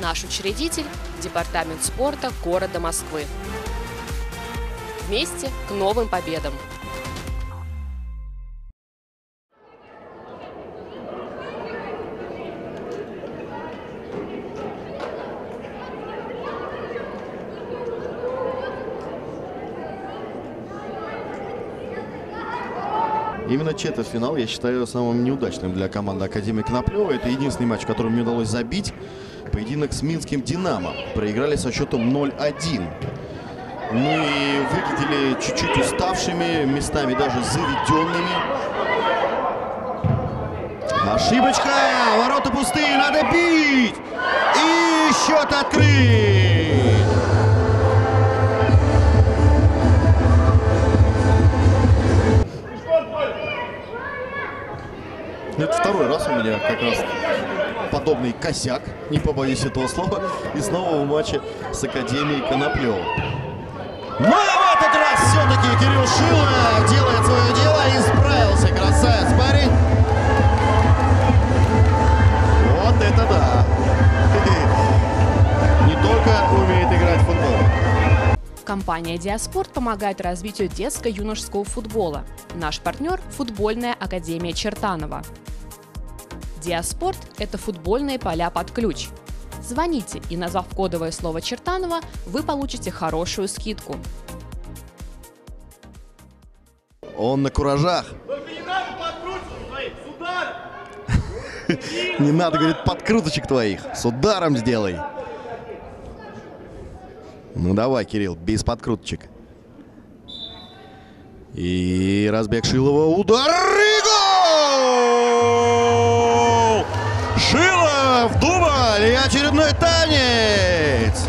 Наш учредитель – Департамент спорта города Москвы. Вместе к новым победам! Именно четвертьфинал я считаю самым неудачным для команды Академии Коноплева. Это единственный матч, который мне удалось забить. Поединок с Минским «Динамо». Проиграли со счетом 0-1. Ну и выглядели чуть-чуть уставшими, местами даже заведенными. Ошибочка! Ворота пустые, надо бить! И счет открыт! Это второй раз у меня как раз подобный косяк, не побоюсь этого слова, и снова в матче с Академией Коноплева. Но в этот раз все-таки Кирилл Шило делает свое дело Компания «Диаспорт» помогает развитию детско-юношеского футбола. Наш партнер – футбольная академия Чертанова. «Диаспорт» – это футбольные поля под ключ. Звоните и, назвав кодовое слово Чертанова, вы получите хорошую скидку. Он на куражах. Не надо, говорит, подкруточек твоих. С ударом сделай. Ну давай, Кирилл, без подкруточек. И разбег Шилова. Удар и гол! Шилов, дубль и очередной танец.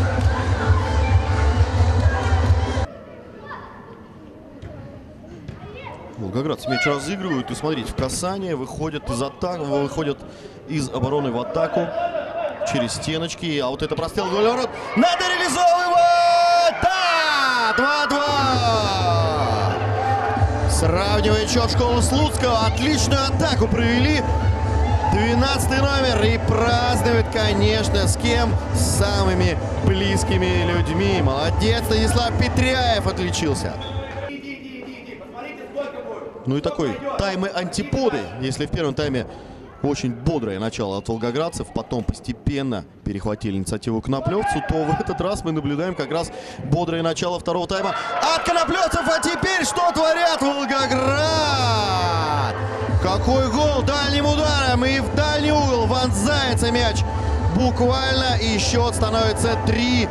Волгоградцы мяч разыгрывают. И смотрите, в касание выходят из атак, выходят из обороны в атаку через стеночки. А вот это прострел ворот. Надо реализовывать! Сравнивает счет школы Слуцкого. Отличную атаку провели. 12 номер и празднует, конечно, с кем? С самыми близкими людьми. Молодец, Станислав Петряев отличился. Ну и такой таймы антиподы. Если в первом тайме очень бодрое начало от волгоградцев, потом постепенно перехватили инициативу коноплевцу, то в этот раз мы наблюдаем как раз бодрое начало второго тайма от коноплевцев. А теперь что творят Волгоград? Какой гол дальним ударом и в дальний угол вонзается мяч. Буквально и счет становится 3-2.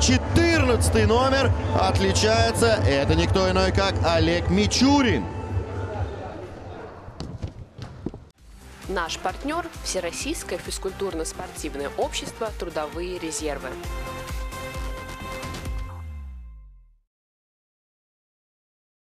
14 номер отличается. Это никто иной, как Олег Мичурин. Наш партнер – Всероссийское физкультурно-спортивное общество «Трудовые резервы».